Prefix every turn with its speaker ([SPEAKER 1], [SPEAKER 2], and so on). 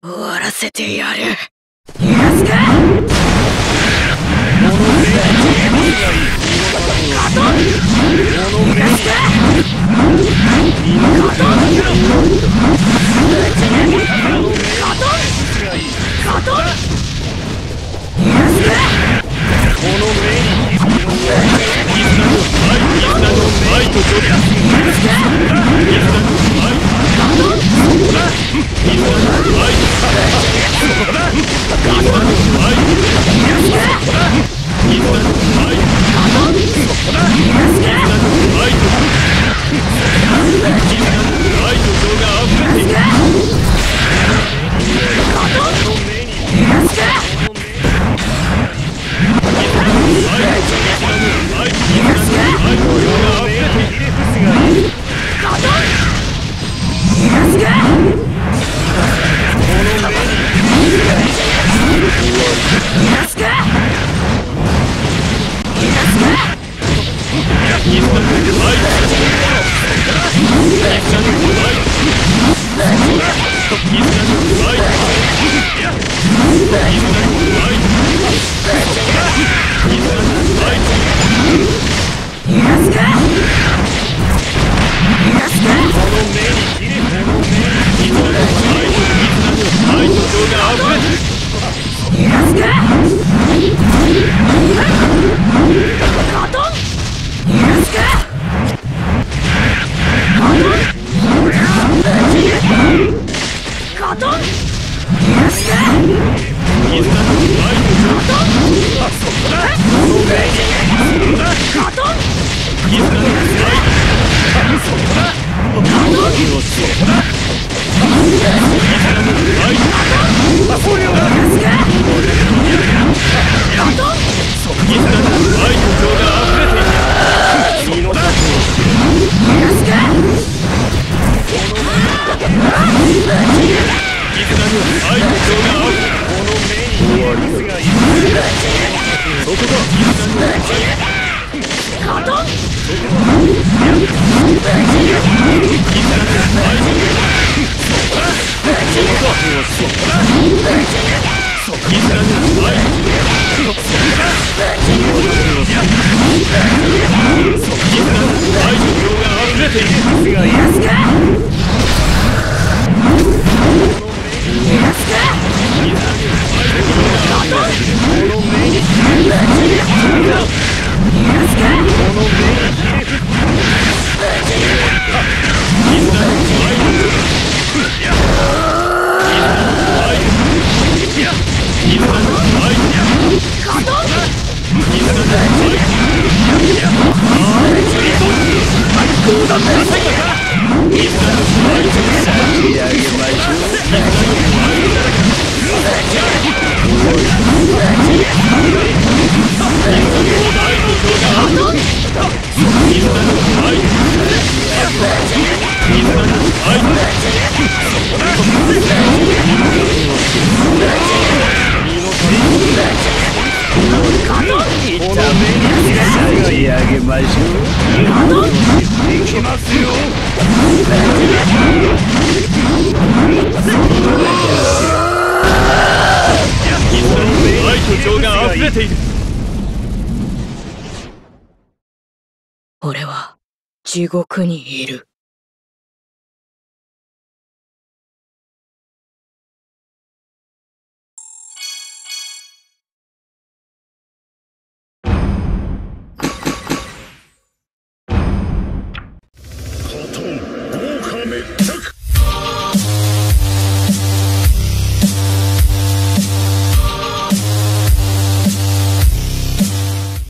[SPEAKER 1] 終わらせてやる。逃がすか Let's go! そこに俺は地獄にいる。